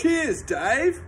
Cheers, Dave.